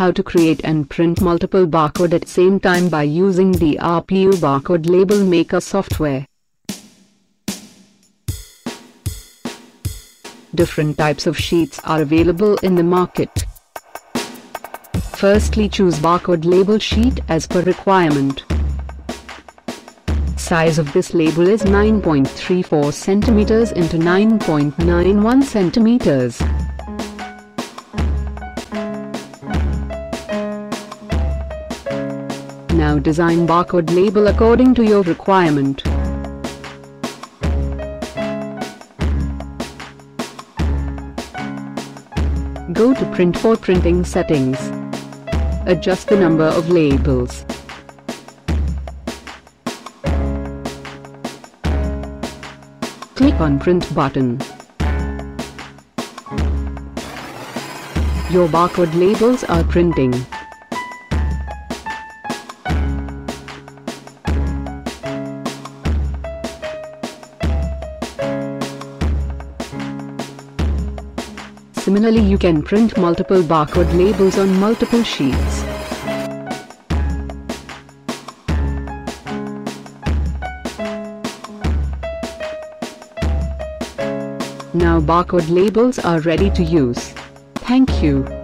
How to create and print multiple barcode at same time by using DRPU Barcode Label Maker software. Different types of sheets are available in the market. Firstly choose barcode label sheet as per requirement. Size of this label is 9.34 cm into 9.91 cm. Now design barcode label according to your requirement. Go to print for printing settings. Adjust the number of labels. Click on print button. Your barcode labels are printing. Similarly you can print multiple barcode labels on multiple sheets. Now barcode labels are ready to use. Thank you.